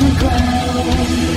ground.